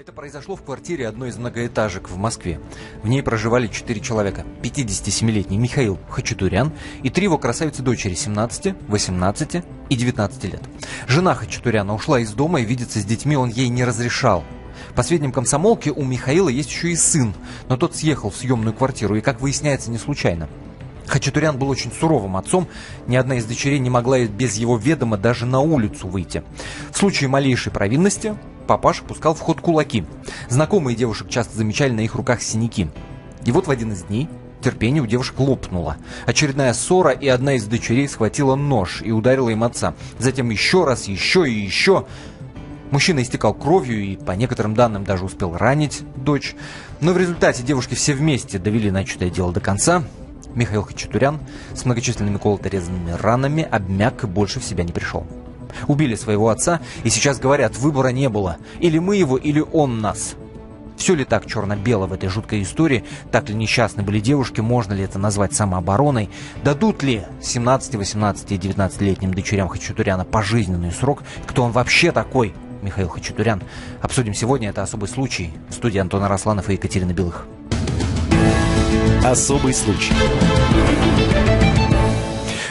Это произошло в квартире одной из многоэтажек в Москве. В ней проживали четыре человека. 57-летний Михаил Хачатурян и три его красавицы-дочери 17, 18 и 19 лет. Жена Хачатуряна ушла из дома и видеться с детьми он ей не разрешал. По сведениям комсомолки, у Михаила есть еще и сын, но тот съехал в съемную квартиру и, как выясняется, не случайно. Хачатурян был очень суровым отцом, ни одна из дочерей не могла без его ведома даже на улицу выйти. В случае малейшей провинности папаша пускал в ход кулаки. Знакомые девушек часто замечали на их руках синяки. И вот в один из дней терпение у девушек лопнуло. Очередная ссора, и одна из дочерей схватила нож и ударила им отца. Затем еще раз, еще и еще. Мужчина истекал кровью и, по некоторым данным, даже успел ранить дочь. Но в результате девушки все вместе довели начатое дело до конца. Михаил Хачатурян с многочисленными колото-резанными ранами обмяк и больше в себя не пришел. Убили своего отца, и сейчас говорят, выбора не было. Или мы его, или он нас. Все ли так черно-бело в этой жуткой истории? Так ли несчастны были девушки? Можно ли это назвать самообороной? Дадут ли 17, 18 и 19-летним дочерям Хачатуряна пожизненный срок? Кто он вообще такой? Михаил Хачатурян. Обсудим сегодня. Это особый случай. В студии Антона Росланов и Екатерина Белых. Особый случай.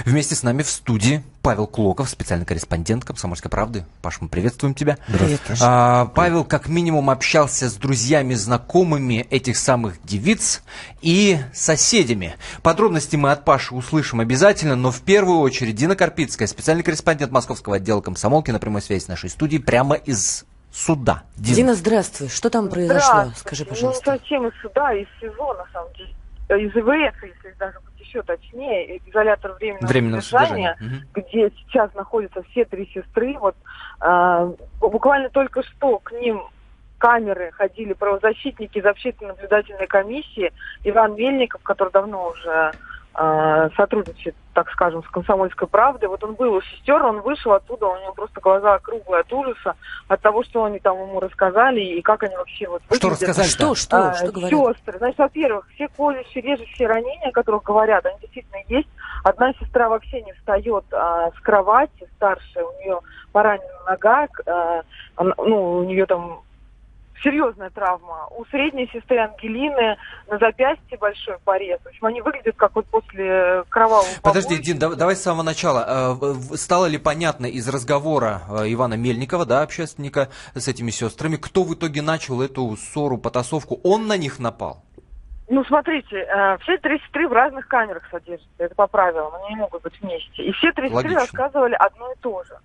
Вместе с нами в студии Павел Клоков, специальный корреспондент «Комсомольской правды». Паш, мы приветствуем тебя. Здравствуйте. А, Павел как минимум общался с друзьями, знакомыми этих самых девиц и соседями. Подробности мы от Паши услышим обязательно, но в первую очередь Дина Карпицкая, специальный корреспондент московского отдела комсомолки на прямой связи с нашей студией прямо из суда. Дина, Дина здравствуй. Что там произошло? Скажи, Ну, пожалуйста. совсем из суда, из СИЗО, на самом деле. Из ИВС, если даже быть еще точнее, изолятор временного, Временного содержания, содержания. где сейчас находятся все три сестры. Вот а, буквально только что к ним камеры ходили правозащитники из общественно-наблюдательной комиссии. Иван Мельников, который давно уже сотрудничает, так скажем, с «Комсомольской правдой». Вот он был у сестер, он вышел оттуда, у него просто глаза круглые от ужаса, от того, что они там ему рассказали и как они вообще вот Что выглядят. рассказали Что, что, А, что говорят? Сестры. Значит, во-первых, все колющие, режущие ранения, о которых говорят, они действительно есть. Одна сестра вообще не встает а, с кровати, старшая, у нее поранена нога, а, она- ну, у нее там серьезная травма. У средней сестры Ангелины на запястье большой порез. В общем, они выглядят как вот после кровавого Подожди, побоища. Дин, да- давай с самого начала. Э, Стало ли понятно из разговора э, Ивана Мельникова, да, общественника, с этими сестрами, кто в итоге начал эту ссору, потасовку? Он на них напал? Ну, смотрите, э, все три сестры в разных камерах содержатся, это по правилам, они не могут быть вместе. И все три сестры Логично. рассказывали одно и то же.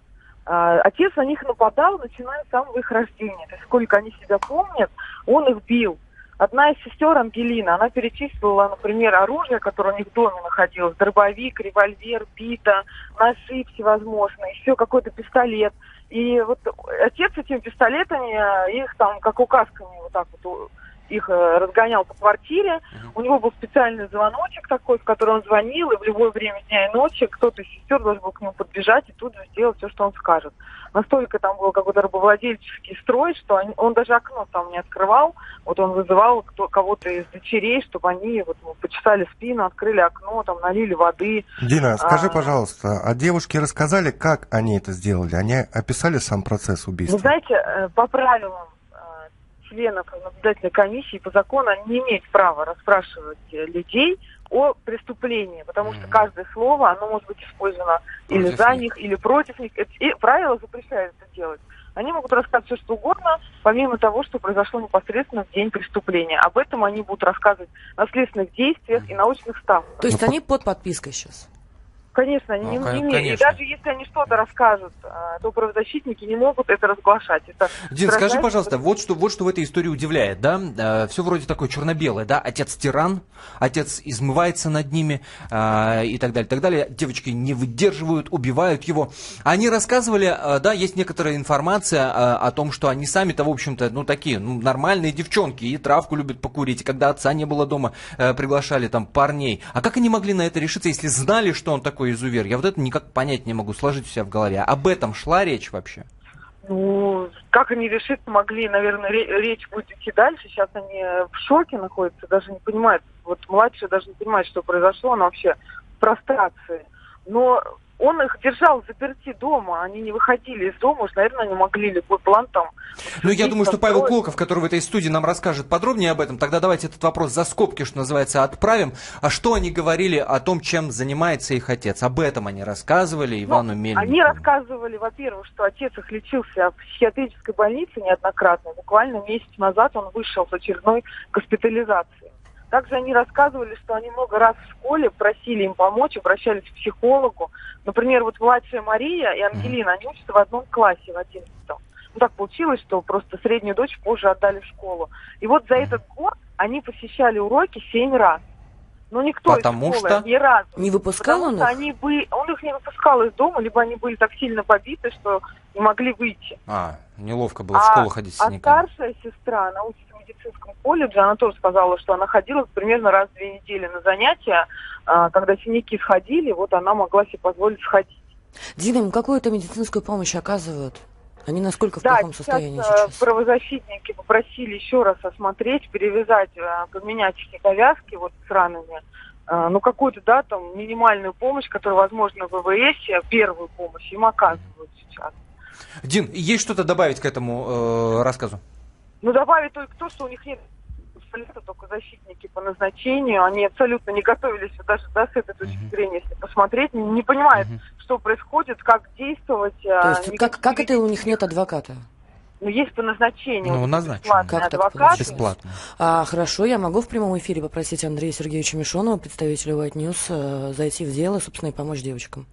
А, Отец на них нападал, начиная с самого их рождения. То есть, сколько они себя помнят, он их бил. Одна из сестер, Ангелина, она перечислила, например, оружие, которое у них в доме находилось. Дробовик, револьвер, бита, ножи всевозможные, еще какой-то пистолет. И вот отец этими пистолетами, э, их там как указками вот так вот их э, разгонял по квартире. У него был специальный звоночек такой, в который он звонил, и в любое время дня и ночи кто-то из сестер должен был к нему подбежать и тут же сделать все, что он скажет. Настолько там был какой-то рабовладельческий строй, что они- он даже окно там не открывал. Вот он вызывал кто, кого-то из дочерей, чтобы они вот, ну, почесали спину, открыли окно, там налили воды. Дина, скажи, А. пожалуйста, а девушки рассказали, как они это сделали? Они описали сам процесс убийства? Вы знаете, э, по правилам членов наблюдательной комиссии по закону они не имеют права расспрашивать э, людей о преступлении, потому что каждое слово, оно может быть использовано или Против за них. них, или против них. И правила запрещают это делать. Они могут рассказать все, что угодно, помимо того, что произошло непосредственно в день преступления. Об этом они будут рассказывать на следственных действиях и научных ставках. То есть Ну, они под подпиской сейчас. Конечно, они Ну, не, не имеют. И конечно. даже если они что-то расскажут, а, то правозащитники не могут это разглашать. Это Дин, скажи, пожалуйста, вот что, вот что в этой истории удивляет, да? все вроде такое черно-белое, да? Отец тиран, отец измывается над ними а, и так далее, так далее. Девочки не выдерживают, убивают его. Они рассказывали, а, да, есть некоторая информация а, о том, что они сами-то, в общем-то, ну, такие, ну, нормальные девчонки, и травку любят покурить, и когда отца не было дома, э, приглашали там парней. А как они могли на это решиться, если знали, что он такой изувер? Я вот это никак понять не могу, сложить у себя в голове. Об этом шла речь вообще? Ну, как они решить могли, наверное, ре- речь будет идти дальше. Сейчас они в шоке находятся, даже не понимают. Вот младшая даже не понимает, что произошло, она вообще в прострации. Но он их держал заперти дома, они не выходили из дома, уж, наверное, они могли любой план там... Ну, я думаю, что Павел. Клоков, который в этой студии нам расскажет подробнее об этом, тогда давайте этот вопрос за скобки, что называется, отправим. А что они говорили о том, чем занимается их отец? Об этом они рассказывали Ивану Ну, Мельникову? Они рассказывали, во-первых, что отец их лечился в психиатрической больнице неоднократно. Буквально месяц назад он вышел с очередной госпитализации. Также они рассказывали, что они много раз в школе просили им помочь, обращались к психологу. Например, вот младшая Мария и Ангелина, они учатся в одном классе, в одиннадцатом. Ну, так получилось, что просто среднюю дочь позже отдали в школу. И вот за этот год они посещали уроки семь раз. Но никто Потому из школы что? ни разу Не выпускал Потому он их? они бы, он их не выпускал из дома, либо они были так сильно побиты, что не могли выйти. А, неловко было в школу ходить с а синяками. старшая сестра, она учится медицинском колледже, она тоже сказала, что она ходила примерно раз в две недели на занятия, а, когда синяки сходили, вот она могла себе позволить сходить. Дина, им какую-то медицинскую помощь оказывают? Они насколько в да, плохом сейчас, состоянии э, сейчас? правозащитники попросили еще раз осмотреть, перевязать, э, поменять эти повязки вот с ранами. Э, Ну, какую-то, да, там, минимальную помощь, которая, возможно, в ВВС, первую помощь им оказывают сейчас. Дин, есть что-то добавить к этому э, рассказу? Ну, добавить только то, что у них нет специалиста, только защитники по назначению. Они абсолютно не готовились даже да, с этой точки зрения, если посмотреть, не, не понимают, Мгм. что происходит, как действовать. а, То есть как, как это у них нет адвоката? Ну, есть по назначению. Ну, назначено. Как так адвокаты. получилось? Бесплатно. А, хорошо, я могу в прямом эфире попросить Андрея Сергеевича Мишонова, представителя White News, э, зайти в дело, собственно, и помочь девочкам.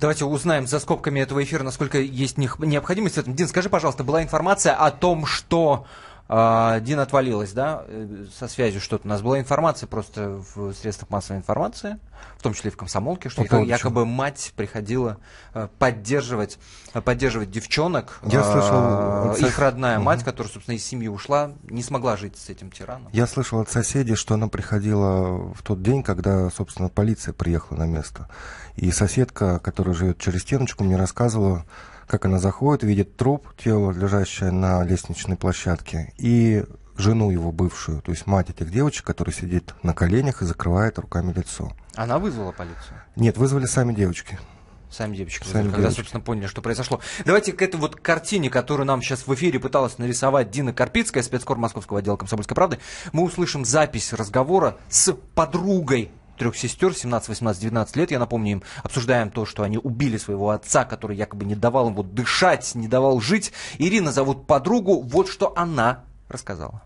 Давайте узнаем за скобками этого эфира, насколько есть необходимость в этом. Дин, скажи, пожалуйста, была информация о том, что Дин отвалилась, да, э, со связью что-то. У нас была информация просто в средствах массовой информации, в том числе и в комсомолке, что По якобы мать приходила э, поддерживать, э, поддерживать девчонок. Я Э, слышал от Их родная Мгм. мать, которая, собственно, из семьи ушла, не смогла жить с этим тираном. Я слышал от соседей, что она приходила в тот день, когда, собственно, полиция приехала на место. И соседка, которая живет через стеночку, мне рассказывала, как она заходит, видит труп, тело, лежащее на лестничной площадке, и жену его бывшую, то есть мать этих девочек, которая сидит на коленях и закрывает руками лицо. Она вызвала полицию. Нет, вызвали сами девочки. Сами девочки, Сами когда, девочки. собственно, поняли, что произошло. Давайте к этой вот картине, которую нам сейчас в эфире пыталась нарисовать Дина Карпицкая, спецкор Московского отдела «Комсомольской правды», мы услышим запись разговора с подругой трех сестер, 17, 18, 19 лет, я напомню им, обсуждаем то, что они убили своего отца, который якобы не давал вот дышать, не давал жить. Ирина зовут подругу, вот что она рассказала.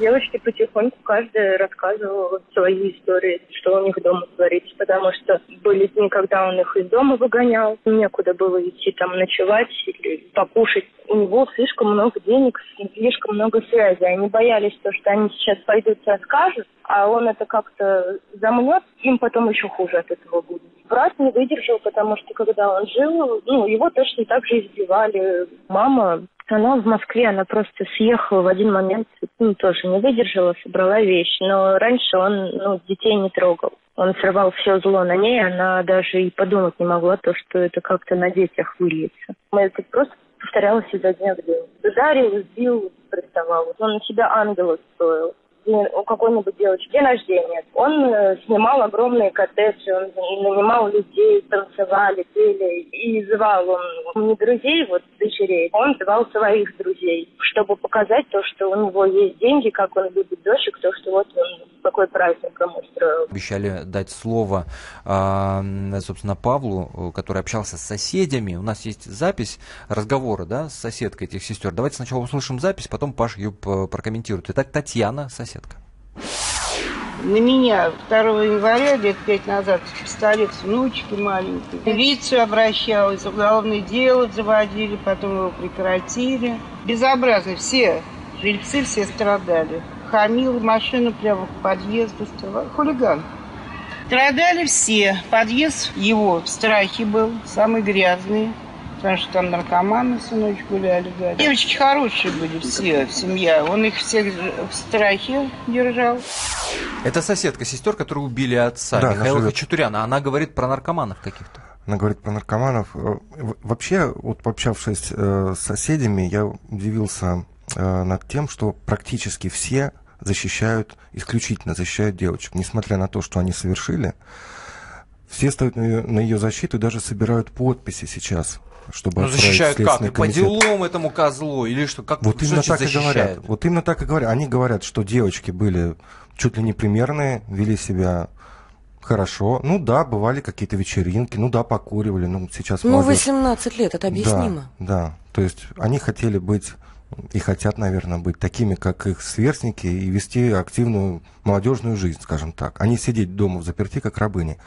Девочки потихоньку каждая рассказывала свои истории, что у них дома творится, потому что были дни, когда он их из дома выгонял, некуда было идти там ночевать или покушать. У него слишком много денег, слишком много связей. Они боялись, то, что они сейчас пойдут и скажут, а он это как-то замнет, им потом еще хуже от этого будет. Брат не выдержал, потому что когда он жил, ну, его точно так же избивали. Мама она в Москве, она просто съехала в один момент, ну, тоже не выдержала, собрала вещи. Но раньше он, ну, детей не трогал. Он срывал все зло на ней, она даже и подумать не могла, то, что это как-то на детях выльется. Это просто повторялось изо дня в день. Ударил, избил, приставал. Он на себя ангела строил день- у какой-нибудь девочки день рождения. Он э, снимал огромные коттеджи, он нанимал людей, танцевали, пели. И звал он не друзей, вот дочерей, он звал своих друзей, чтобы показать то, что у него есть деньги, как он любит дочек, то, что вот он такой праздник ему устроил. Обещали дать слово, а, собственно, Павлу, э, который общался с соседями. У нас есть запись разговора да, с соседкой этих сестер. Давайте сначала услышим запись, потом Паш ее прокомментирует. Итак, Татьяна, соседка. На меня 2 января, лет пять назад, пистолет с внучкой маленькой. В Милицию обращалась, уголовное дело заводили, потом его прекратили. Безобразно, все жильцы все страдали. Хамил машину прямо к подъезду, хулиган. Страдали все. Подъезд его в страхе был, самый грязный. Потому что там наркоманы всю ночь гуляли. да. Девочки хорошие были все, семья. Он их всех в страхе держал. Это соседка сестер, которые убили отца Да, Михаила. Хачатуряна. Она говорит про наркоманов каких-то. Она говорит про наркоманов. Э, Вообще, вот пообщавшись э, с соседями, я удивился э, над тем, что практически все защищают, исключительно защищают девочек. Несмотря на то, что они совершили, Все стоят на ее, на ее защиту и даже собирают подписи сейчас, чтобы Ну, защищают как? И по делам этому козлу? Или что? Как, Вот именно так и говорят. Вот именно так и говорят. Они говорят, что девочки были чуть ли не примерные, вели себя хорошо. Ну да, бывали какие-то вечеринки, ну да, покуривали. Ну, сейчас Ну, молодежь- 18 лет, это объяснимо. Да, да. То есть они хотели быть и хотят, наверное, быть такими, как их сверстники, и вести активную молодежную жизнь, скажем так, а не сидеть дома в заперти, как рабыни.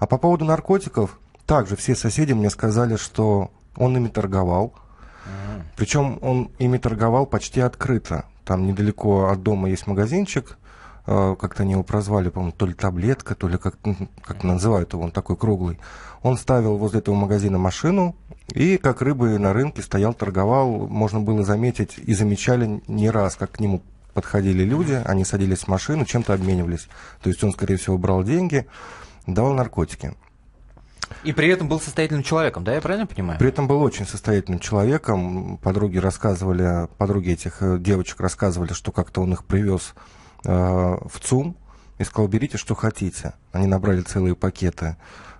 А по поводу наркотиков, также все соседи мне сказали, что он ими торговал. Причем он ими торговал почти открыто. Там недалеко от дома есть магазинчик, э, как-то они его прозвали, по-моему, то ли таблетка, то ли как, как называют его, он такой круглый. Он ставил возле этого магазина машину и, как рыбы на рынке, стоял, торговал. Можно было заметить и замечали не раз, как к нему подходили люди, они садились в машину, чем-то обменивались. То есть он, скорее всего, брал деньги, давал наркотики. И при этом был состоятельным человеком, да, я правильно понимаю? При этом был очень состоятельным человеком. Подруги рассказывали, подруги этих э, девочек рассказывали, что как-то он их привез э, в ЦУМ и сказал, берите, что хотите. Они набрали целые пакеты.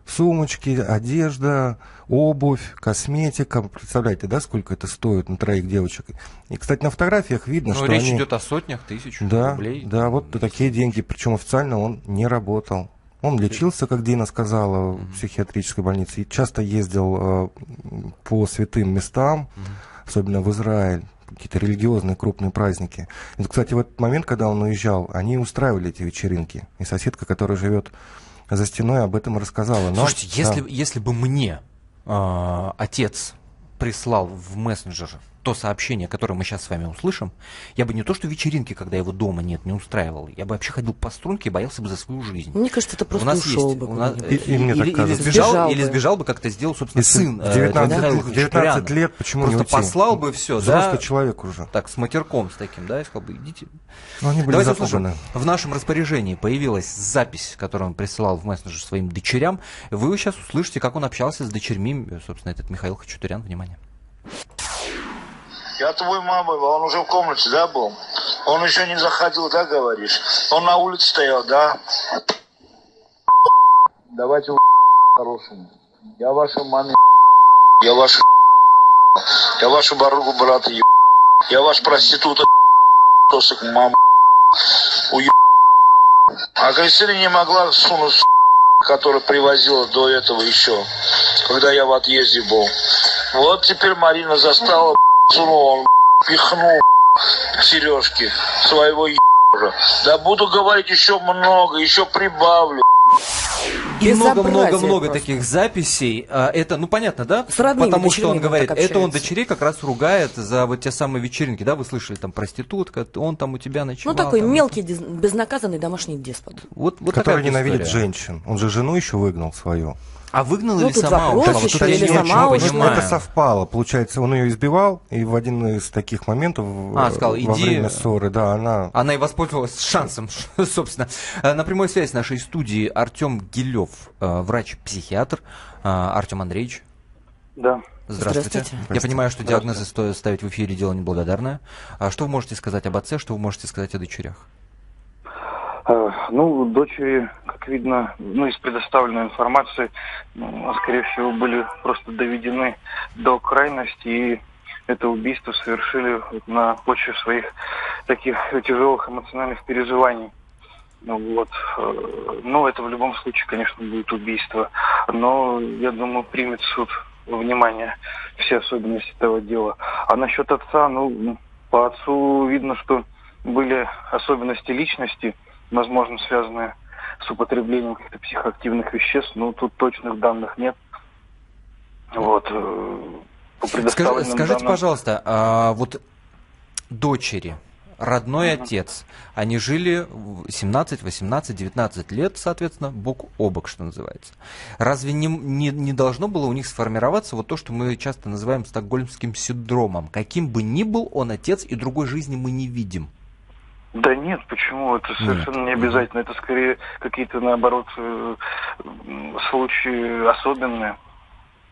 Сумочки, одежда, обувь, косметика. Представляете, да, сколько это стоит на троих девочек? И, кстати, на фотографиях видно, Ну, что речь они... идет о сотнях тысяч Да, рублей. да, вот такие деньги. Причем официально он не работал. Он лечился, как Дина сказала, в психиатрической больнице. И часто ездил э, по святым местам, особенно в Израиль, какие-то религиозные крупные праздники. И, кстати, в этот момент, когда он уезжал, они устраивали эти вечеринки. И соседка, которая живет за стеной, об этом рассказала. Но- Слушайте, если, да. если бы мне э, отец прислал в мессенджер то сообщение, которое мы сейчас с вами услышим, я бы не то что вечеринки, когда его дома нет, не устраивал, я бы вообще ходил по струнке и боялся бы за свою жизнь. Мне кажется, это просто у нас ушел есть, бы у нас-. И- и мне так или, или кажется. сбежал, Сбежал или бы. сбежал бы, как это сделал, собственно, Если сын в э, 19, Михаила в 19 Хачатуряна. лет почему Просто не уйти? послал бы все, Взрослый да, человек уже. так, с матерком с таким, да, и сказал бы, идите. Но они были Давайте запуганы. услышим. В нашем распоряжении появилась запись, которую он присылал в мессенджер своим дочерям. Вы сейчас услышите, как он общался с дочерьми, э, собственно, этот Михаил Хачатурян. Внимание. Я твой мама, он уже в комнате, да, был? Он еще не заходил, да, говоришь? Он на улице стоял, да? Давайте хорошему. Я ваша маме я ваша я вашу баругу брата еб... Я ваш проститута тосик мама уеб... А Кристина не могла сунуть которая привозила до этого еще, когда я в отъезде был. Вот теперь Марина застала, сунула, он пихнул сережки своего ебра. Да буду говорить еще много, еще прибавлю. И много-много-много таких записей. А, Это, ну понятно, да? С родными Потому что он говорит, это он дочерей как раз ругает за вот те самые вечеринки, да? Вы слышали, там проститутка, он там у тебя Ну, ночевал. такой там. мелкий, дез- безнаказанный домашний деспот. Вот, вот который такая ненавидит история. женщин. Он же жену еще выгнал свою. А выгнал Ну, или тут сама вопрос ушла? Вот еще, или очень сама ушла. понимаю. Это совпало. Получается, он ее избивал, и в один из таких моментов А, э, сказал, во иди. время ссоры, да, она... Она и воспользовалась шансом, собственно. Э, На прямой связи с нашей студии Артем Гилев, э, врач-психиатр. Э, Артем Андреевич, Да. здравствуйте. Здравствуйте. Я понимаю, что диагнозы стоит ставить в эфире дело неблагодарное. А что вы можете сказать об отце, что вы можете сказать о дочерях? Э, Ну, дочери, как видно, ну, из предоставленной информации, ну, скорее всего, были просто доведены до крайности и это убийство совершили на почве своих таких тяжелых эмоциональных переживаний. Ну вот, э, ну это в любом случае, конечно, будет убийство, но я думаю, примет суд во внимание все особенности этого дела. А насчет отца, ну, по отцу видно, что были особенности личности, возможно, связанные с употреблением каких-то психоактивных веществ, но тут точных данных нет. Вот. э, По Скажи- скажите, данным- пожалуйста, а вот дочери, родной Мгм. отец, они жили в 17, 18, 19 лет, соответственно, бок о бок, что называется. Разве не, не, не должно было у них сформироваться вот то, что мы часто называем стокгольмским синдромом? Каким бы ни был он отец, и другой жизни мы не видим. Да нет, почему? Это совершенно не обязательно. Это скорее какие-то, наоборот, э, случаи особенные.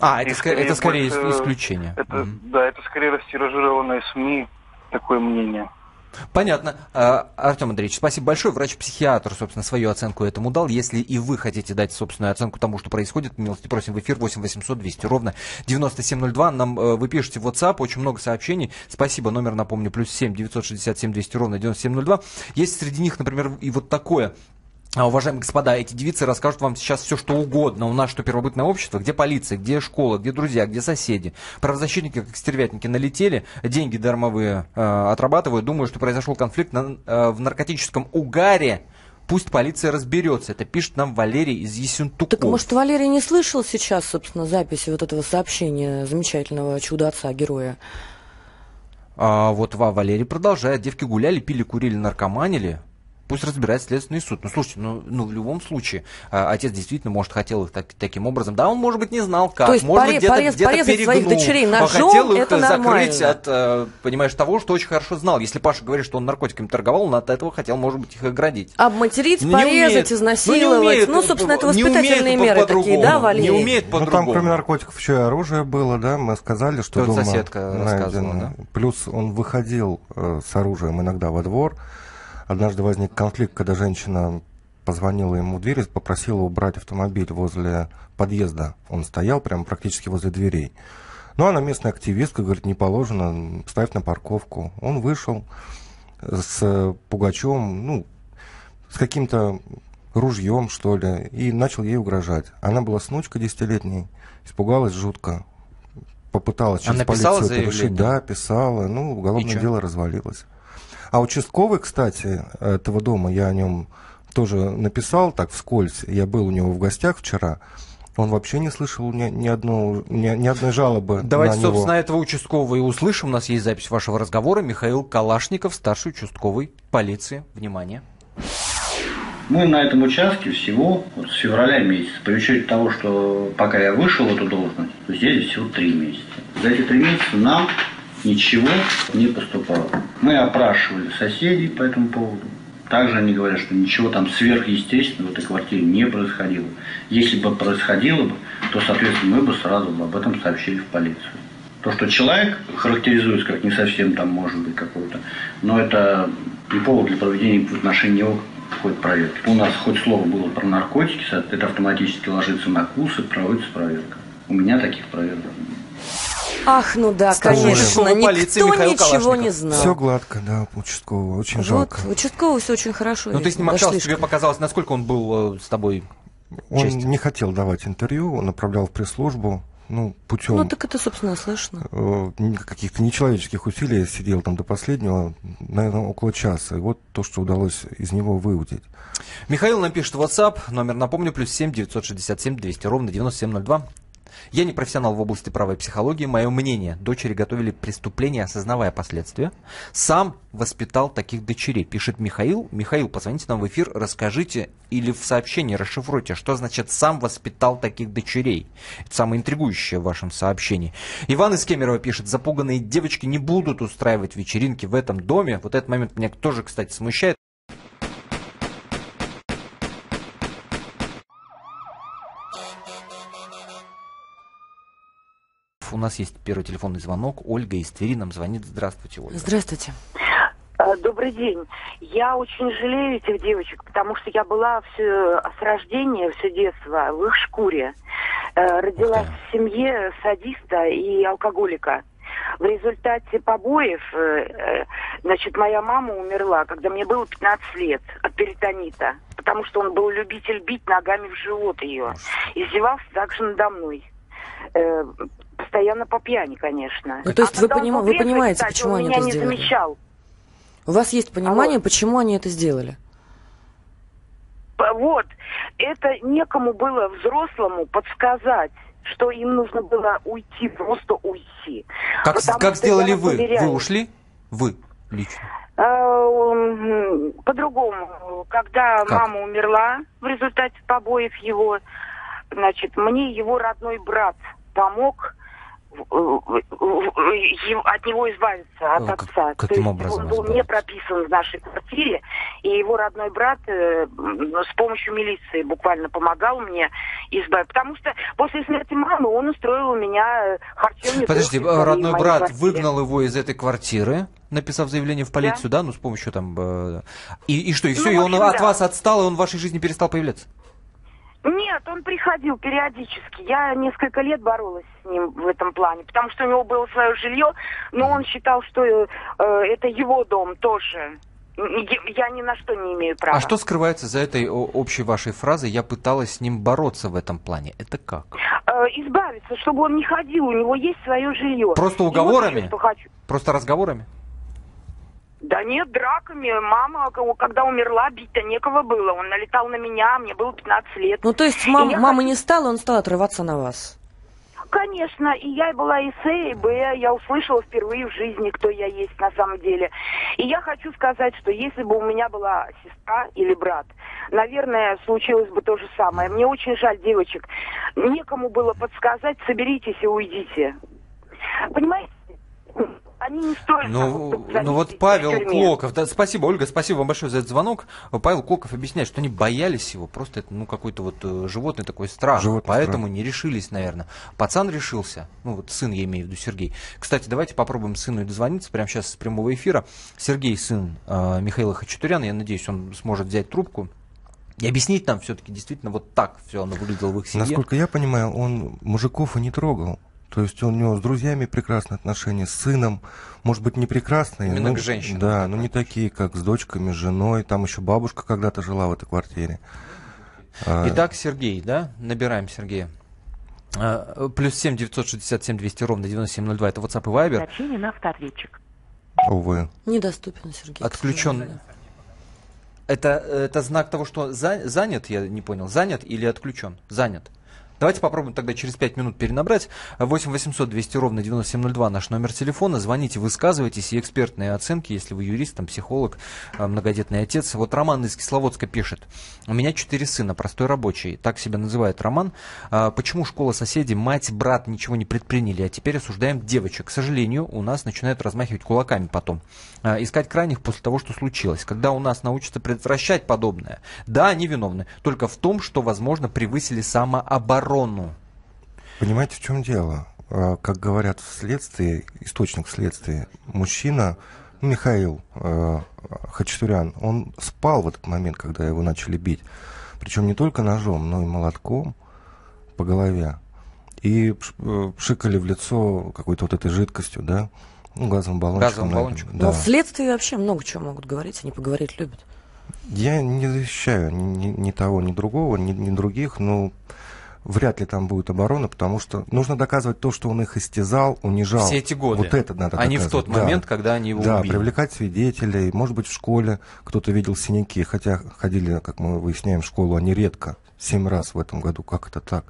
А, И это, ска- скорее это скорее больше исключение. Это, Мгм. да, это скорее растиражированное СМИ такое мнение. Понятно. А, Артем Андреевич, спасибо большое. Врач-психиатр, собственно, свою оценку этому дал. Если и вы хотите дать собственную оценку тому, что происходит, милости просим в эфир 8 800 200 ровно 9702. Нам э, вы пишете в WhatsApp, очень много сообщений. Спасибо. Номер, напомню, плюс 7 967 200 ровно 9702. Есть среди них, например, и вот такое Уважаемые господа, эти девицы расскажут вам сейчас все, что угодно. У нас что первобытное общество, где полиция, где школа, где друзья, где соседи. Правозащитники, как стервятники, налетели, деньги дармовые э, отрабатывают. Думаю, что произошел конфликт на, э, в наркотическом угаре. Пусть полиция разберется. Это пишет нам Валерий из Ессентуков. Так, может, Валерий не слышал сейчас, собственно, записи вот этого сообщения замечательного чудо-отца, героя? А, вот Валерий продолжает. Девки гуляли, пили, курили, наркоманили пусть разбирает Следственный суд. Ну, слушайте, ну, ну в любом случае, а, отец действительно, может, хотел их так, таким образом. Да, он, может быть, не знал, как. То есть может поре- быть, где-то, порез, где-то порезать перегнул, своих дочерей ножом, хотел их это закрыть нормально. от, э, понимаешь, того, что очень хорошо знал. Если Паша говорит, что он наркотиками торговал, он от этого хотел, может быть, их оградить. Обматерить, Не порезать, умеет. изнасиловать. Ну, не умеет, Ну, собственно, это воспитательные умеет меры по-другому. такие, да, Валерий? Не умеет Ну, там, по-другому. кроме наркотиков, еще и оружие было, да, мы сказали, что Вот дома соседка найдено. Плюс он выходил э, с оружием иногда во двор. Однажды возник конфликт, когда женщина позвонила ему в дверь и попросила убрать автомобиль возле подъезда. Он стоял прямо практически возле дверей. Ну, она местная активистка, говорит, не положено, ставь на парковку. Он вышел с Пугачем, ну, с каким-то ружьем, что ли, и начал ей угрожать. Она была с внучкой десятилетней, испугалась жутко, попыталась через Она писала полицию это решить. Да, писала, ну, уголовное дело развалилось. А участковый, кстати, этого дома, я о нем тоже написал так вскользь, я был у него в гостях вчера, он вообще не слышал ни, ни, одного- ни, ни одной жалобы Давайте, на него. собственно, этого участкового и услышим. У нас есть запись вашего разговора. Михаил Калашников, старший участковый полиции. Внимание. Мы на этом участке всего вот с февраля месяца, при учете того, что пока я вышел в эту должность, то здесь всего три месяца. За эти три месяца нам ничего не поступало. Мы опрашивали соседей по этому поводу. Также они говорят, что ничего там сверхъестественного в этой квартире не происходило. Если бы происходило бы, то, соответственно, мы бы сразу бы об этом сообщили в полицию. То, что человек характеризуется как не совсем там может быть какой-то, но это не повод для проведения в отношении него какой-то проверки. У нас хоть слово было про наркотики, это автоматически ложится на курс и проводится проверка. У меня таких проверок нет. Ах, ну да, конечно. полиции Никто Михаил ничего не знал. Все гладко, да, участкового, очень вот, жалко. участковый все очень хорошо. Ну, ты с ним общался, тебе показалось, насколько он был э, с тобой Он честен? не хотел давать интервью, он направлял в пресс-службу, ну, путем Ну, так это, собственно, слышно. э, каких-то нечеловеческих усилий сидел там до последнего, наверное, около часа. И вот то, что удалось из него выудить. Михаил нам пишет WhatsApp, номер, напомню, плюс 7 967 200 ровно 9702. Я не профессионал в области права и психологии. Мое мнение, дочери готовили преступление, осознавая последствия. Сам воспитал таких дочерей, пишет Михаил. Михаил, позвоните нам в эфир, расскажите или в сообщении расшифруйте, что значит «сам воспитал таких дочерей». Это самое интригующее в вашем сообщении. Иван из Кемерово пишет, запуганные девочки не будут устраивать вечеринки в этом доме. Вот этот момент меня тоже, кстати, смущает. У нас есть первый телефонный звонок. Ольга из Твери нам звонит. Здравствуйте, Ольга. Здравствуйте. Э, Добрый день. Я очень жалею этих девочек, потому что я была все, с рождения, все детство в их шкуре. Э, Родилась в семье садиста и алкоголика. В результате побоев, э, э, значит, моя мама умерла, когда мне было 15 лет от перитонита, потому что он был любитель бить ногами в живот ее. Издевался также надо мной. Постоянно по пьяни, конечно. Ну, то есть А вы поним- вы понимаете, кстати, почему он они меня это не сделали? замечал. У вас есть понимание, почему они это сделали? Вот, это некому было взрослому подсказать, что им нужно было уйти, просто уйти. Как, Потому как сделали вы? Вы ушли? Вы лично. М, По-другому, когда Как? мама умерла в результате побоев его, значит, мне его родной брат помог от него избавиться, от Э, как- отца. каким То образом он был не избавиться? прописан в нашей квартире, и его родной брат э, с помощью милиции буквально помогал мне избавиться. Потому что после смерти мамы он устроил у меня э, харчевню. Подожди, родной брат квартире. выгнал его из этой квартиры, написав заявление в полицию, да, да? ну, с помощью там... Э, и, и что, и все, ну, и он общем, от да. вас отстал, и он в вашей жизни перестал появляться? Нет, он приходил периодически. Я несколько лет боролась с ним в этом плане, потому что у него было свое жилье, но он считал, что э, это его дом тоже. Я ни на что не имею права. А что скрывается за этой общей вашей фразой «я пыталась с ним бороться в этом плане»? Это как? Э, избавиться, чтобы он не ходил, у него есть свое жилье. Просто уговорами? Что хочу. Просто разговорами? Да нет, драками. Мама, когда умерла, бить-то некого было. Он налетал на меня, мне было 15 лет. Ну, то есть мам, мамы хочу... не стало, он стал отрываться на вас? Конечно, и я была и С, и Б, я услышала впервые в жизни, кто я есть на самом деле. И я хочу сказать, что если бы у меня была сестра или брат, наверное, случилось бы то же самое. Мне очень жаль девочек. Некому было подсказать, соберитесь и уйдите. Понимаете? Они не стоят. Ну, ну вот Павел Клоков, да, спасибо, Ольга, спасибо вам большое за этот звонок. Павел Клоков объясняет, что они боялись его, просто это ну какой-то вот э, животный такой страх, животный поэтому страх. не решились, наверное. Пацан решился, ну вот сын я имею в виду Сергей. Кстати, давайте попробуем сыну дозвониться прямо сейчас с прямого эфира. Сергей, сын э, Михаила Хачатуряна, я надеюсь, он сможет взять трубку. И объяснить нам все-таки действительно вот так все оно выглядело в их семье. Насколько я понимаю, он мужиков и не трогал. То есть у него с друзьями прекрасные отношения, с сыном, может быть, не прекрасные. Именно но, к женщинам. Да, но не такие, как с дочками, с женой. Там еще бабушка когда-то жила в этой квартире. А, Итак, Сергей, да? Набираем Сергея. А, плюс семь девятьсот шестьдесят семь двести ровно девяносто семь ноль два. Это WhatsApp и Viber. Сообщение на автоответчик. Увы. Недоступен, Сергей. Отключен. Это, это знак того, что за, занят, я не понял, занят или отключен? Занят. Давайте попробуем тогда через 5 минут перенабрать. 8 800 200 ровно 9702 наш номер телефона. Звоните, высказывайтесь и экспертные оценки, если вы юрист, там, психолог, э, многодетный отец. Вот Роман из Кисловодска пишет. У меня четыре сына, простой рабочий. Так себя называет Роман. А почему школа соседей, мать, брат ничего не предприняли, а теперь осуждаем девочек? К сожалению, у нас начинают размахивать кулаками потом. А, искать крайних после того, что случилось. Когда у нас научатся предотвращать подобное. Да, они виновны. Только в том, что, возможно, превысили самооборону оборону. Понимаете, в чем дело? А, как говорят в следствии, источник следствия, мужчина, ну, Михаил э, Хачатурян, он спал в этот момент, когда его начали бить. Причем не только ножом, но и молотком по голове. И э, пшикали в лицо какой-то вот этой жидкостью, да? Ну, газовым баллончиком. Газовым баллончиком. Да. Но в следствии вообще много чего могут говорить, они поговорить любят. Я не защищаю ни, ни того, ни другого, ни, ни других, но вряд ли там будет оборона, потому что нужно доказывать то, что он их истязал, унижал. Все эти годы. Вот это надо А не в тот момент, когда они его да, убили. Да, привлекать свидетелей. Может быть, в школе кто-то видел синяки, хотя ходили, как мы выясняем, в школу они редко. Семь раз в этом году. Как это так?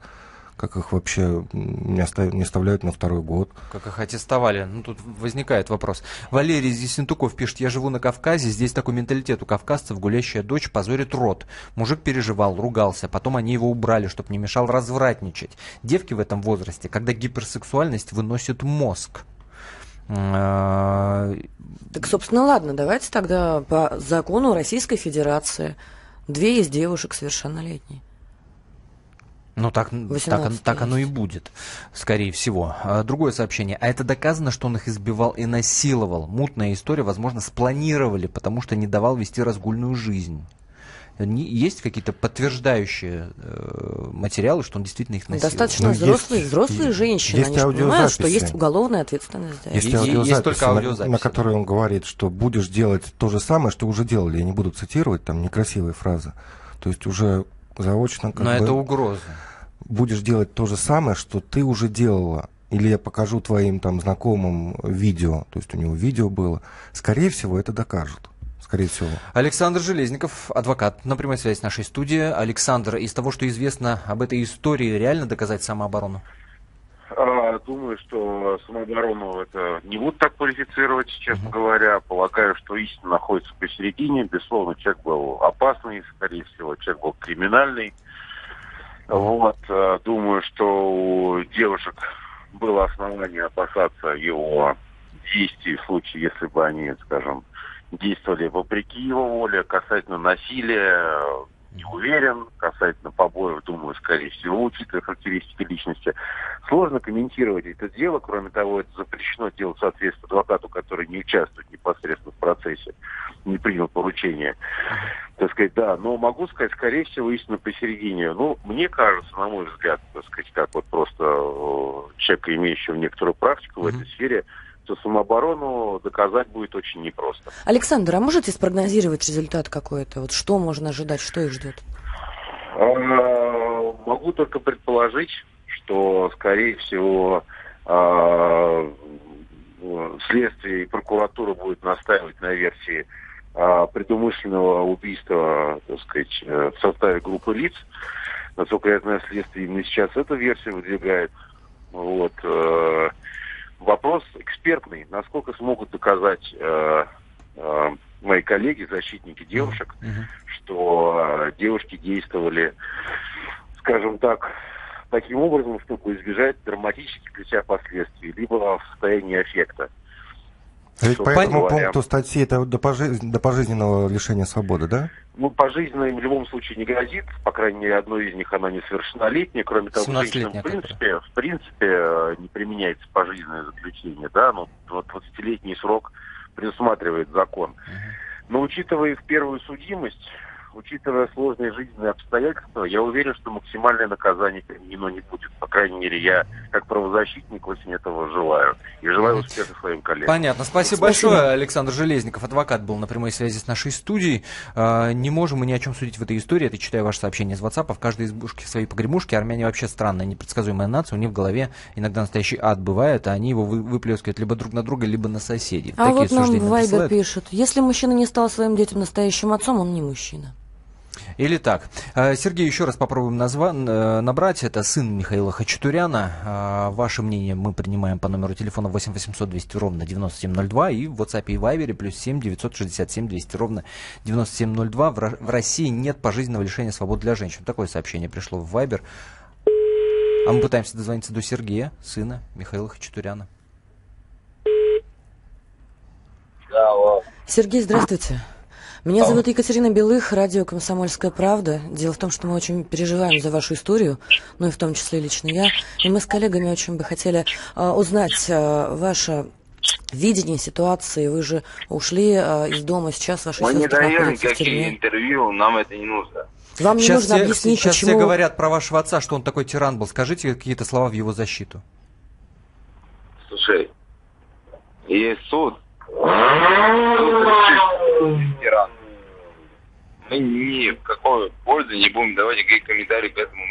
Как их вообще не, остав... не оставляют на второй год. Как их аттестовали? Ну, тут возникает вопрос. Валерий Зисентуков пишет, я живу на Кавказе, здесь такой менталитет у кавказцев, гулящая дочь позорит рот. Мужик переживал, ругался, потом они его убрали, чтобы не мешал развратничать. Девки в этом возрасте, когда гиперсексуальность выносит мозг. А, так, собственно, ладно, давайте тогда по закону Российской Федерации две из девушек совершеннолетние. Ну, так, так, так оно и будет, скорее всего. А, другое сообщение. А это доказано, что он их избивал и насиловал. Мутная история, возможно, спланировали, потому что не давал вести разгульную жизнь. Есть какие-то подтверждающие э, материалы, что он действительно их насиловал? Достаточно ну, взрослые, есть, взрослые женщины, есть они понимают, что есть уголовная ответственность. Да. Есть, есть, есть только аудиозаписи. На, на которой он говорит, что будешь делать то же самое, что уже делали. Я не буду цитировать, там некрасивые фразы. То есть уже заочно... Но бы, это угроза. Будешь делать то же самое, что ты уже делала. Или я покажу твоим там знакомым видео, то есть у него видео было. Скорее всего, это докажут. Скорее всего. Александр Железников, адвокат на прямой связи с нашей студией. Александр, из того, что известно об этой истории, реально доказать самооборону? Думаю, что самооборону это не будут так квалифицировать, честно uh-huh. говоря. Полагаю, что истина находится посередине. Безусловно, человек был опасный, скорее всего, человек был криминальный. Вот, а, думаю, что у девушек было основание опасаться его действий в случае, если бы они, скажем, действовали вопреки его воле. Касательно насилия, не уверен. Касательно побоев, думаю, скорее всего, учитывая характеристики личности. Сложно комментировать это дело. Кроме того, это запрещено делать соответственно адвокату, который не участвует непосредственно в процессе, не принял поручение. Так сказать, да. Но могу сказать, скорее всего, истина посередине. Ну, мне кажется, на мой взгляд, так сказать, как вот просто э, человека, имеющего некоторую практику в этой сфере, что самооборону доказать будет очень непросто. Александр, а можете спрогнозировать результат какой-то? Вот что можно ожидать, что их ждет? А, Могу только предположить, что, скорее всего, а, следствие и прокуратура будет настаивать на версии а, предумышленного убийства, так сказать, э, в составе группы лиц. Насколько я знаю, следствие именно сейчас эту версию выдвигает. Вот. э, Вопрос экспертный. Насколько смогут доказать э, э, мои коллеги, защитники девушек, что э, девушки действовали, скажем так, таким образом, чтобы избежать драматических для себя последствий, либо в состоянии аффекта. А Ведь Что, по этому говоря, пункту статьи это до, пожи- до пожизненного лишения свободы, да? Ну, пожизненно им в любом случае не грозит. По крайней мере, одной из них она несовершеннолетняя. Кроме того, 17-летняя, женщинам, в принципе, в принципе, э, не применяется пожизненное заключение. Да? Ну, вот 20-летний срок предусматривает закон. Но учитывая их первую судимость, учитывая сложные жизненные обстоятельства, я уверен, что максимальное наказание применено не будет. По крайней мере, я как правозащитник очень этого желаю. И желаю успеха своим коллегам. Понятно. Спасибо, Спасибо. большое. Александр Железников, адвокат, был на прямой связи с нашей студией. А, Не можем мы ни о чем судить в этой истории. Это читаю ваше сообщение из WhatsApp. В каждой избушке свои погремушки. Армяне вообще странная, непредсказуемая нация. У них в голове иногда настоящий ад бывает, а они его вы- выплескивают либо друг на друга, либо на соседей. А Такие вот нам суждения Вайбер пишет, если мужчина не стал своим детям настоящим отцом, он не мужчина. Или так. Э, Сергей, еще раз попробуем назва- э, набрать. Это сын Михаила Хачатуряна. Э, Ваше мнение мы принимаем по номеру телефона 8 800 200 ровно 9702 и в WhatsApp и Viber плюс 7 967 200 ровно 9702. В Ро- В России нет пожизненного лишения свободы для женщин. Такое сообщение пришло в Viber. А мы пытаемся дозвониться до Сергея, сына Михаила Хачатуряна. Сергей, здравствуйте. Меня зовут Екатерина Белых, радио «Комсомольская правда». Дело в том, что мы очень переживаем за вашу историю, ну и в том числе лично я. И мы с коллегами очень бы хотели а, узнать а, ваше видение ситуации. Вы же ушли а, из дома, сейчас ваши Мы не сестры даем никакие интервью, нам это не нужно. Вам не Сейчас нужно все, объяснить, сейчас почему... все говорят про вашего отца, что он такой тиран был. Скажите какие-то слова в его защиту. Слушай, есть суд. Суд решит, тиран. Мы ни в пользу не будем давать никаких комментариев к этому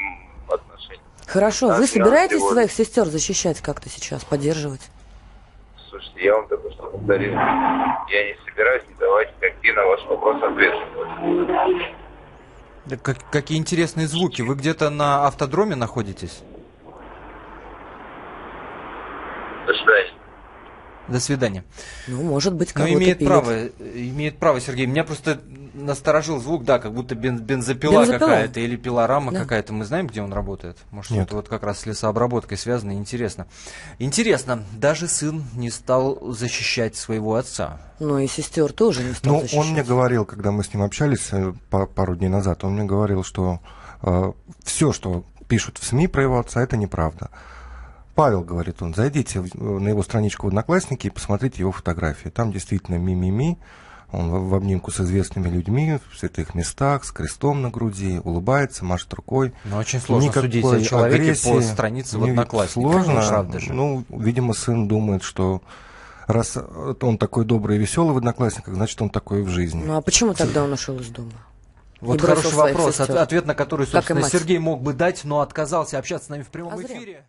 отношению. Хорошо, Так, вы собираетесь сегодня- своих сестер защищать как-то сейчас, поддерживать? Слушайте, я вам только что повторил. Я не собираюсь не давать никакие на ваш вопрос ответы. Да как- какие интересные звуки. Вы где-то на автодроме находитесь? До свидания. До свидания. Ну, может быть, Ну, кого-то имеет пилит. право, э, имеет право, Сергей. Меня просто насторожил звук, да, как будто бен- бензопила, Бензопила. какая-то или пилорама Да. какая-то. Мы знаем, где он работает? Может, Нет. это вот как раз с лесообработкой связано. Интересно. Интересно, даже сын не стал защищать своего отца. Ну и сестер тоже не стал Ну, защищать. он мне говорил, когда мы с ним общались э, па- пару дней назад, он мне говорил, что все, что пишут в СМИ про его отца, это неправда. Павел, говорит он, зайдите в- на его страничку в Одноклассники и посмотрите его фотографии. Там действительно ми-ми-ми, он в, в обнимку с известными людьми, в святых местах, с крестом на груди, улыбается, машет рукой. Но очень сложно Никакой судить о человеке агрессии. по странице в Одноклассниках. Сложно. Правда же. Ну, видимо, сын думает, что раз он такой добрый и веселый в Одноклассниках, значит, он такой и в жизни. Ну а почему тогда он ушел из дома? Вот хороший вопрос, сестер. от- ответ на который, собственно. Сергей мог бы дать, но отказался общаться с нами в прямом А эфире.